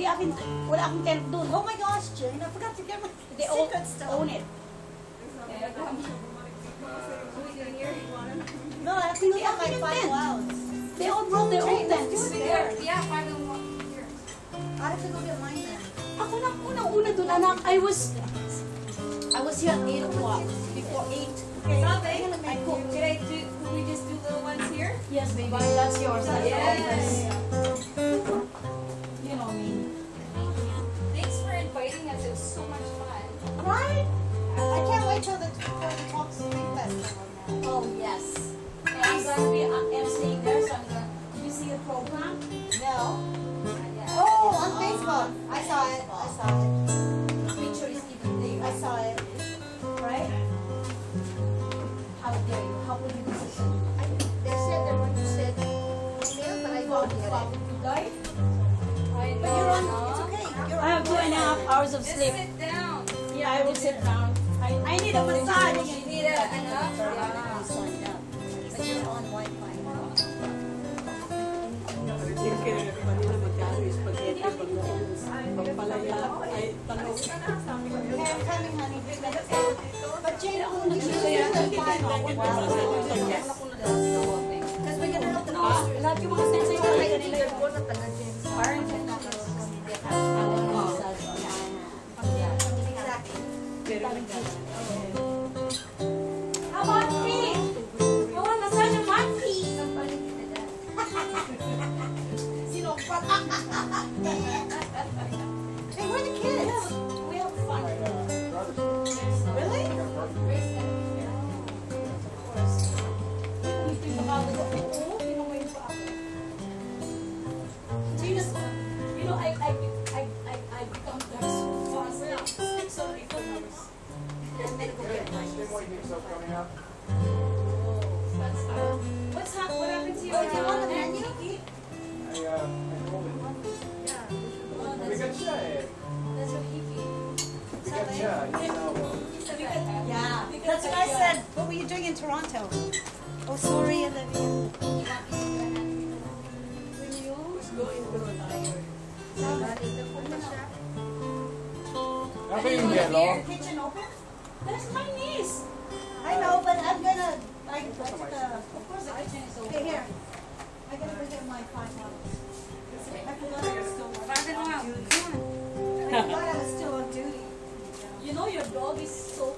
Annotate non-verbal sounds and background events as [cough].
Hindi akin, wala akong tent doon. Oh my gosh, Jane, I forgot to get my They own, secret stuff. own it. No, I think we have like five clouds. They all brought their own tents. Yeah, five and one here. I have to go get mine then. Ako na unang-una doon, anak. I was, I was here at 8 o'clock. Before 8. Okay, I cook. Did I do, could we just do little ones here? Yes, baby. That's yours. That's Yes. You yes. And I'm going to be emceeing there, so I'm going to, did you see the program? No. Yeah. Oh, on Facebook. I saw it. I saw it. The picture is even there. I saw it. Right? How dare you? How would you do this? I, they said they want to send email, but I How won't get it. would you die? But you're on. It's okay. You're I have two and a half hours of sleep. Just sleep. sit down. Yeah, I will sit down. I, I need a massage. on Wi-Fi. Yung kinagawa nila magkano is spaghetti, pagkakas, pampalaya, ay tanong. Kaya coming, honey. But Jane, ako nagsisaya ng paano. Because we can help the monsters. Lahat yung mga sensei na na karoon ko. Exactly. Talaga. What's hap- what happened to you? Oh, do you want a menu? Oh, that's, that's your hickey. Yeah. That's what [laughs] I said. What were you doing in Toronto? Oh, sorry, Olivia. Ano yung yellow? Kitchen open? That's my niece. I know, but I'm gonna. I, I. Of course, kitchen is Okay, here. I gotta go get my five dollars. I forgot I was still. Five and. Come on. I forgot I was still on duty. You know your dog is so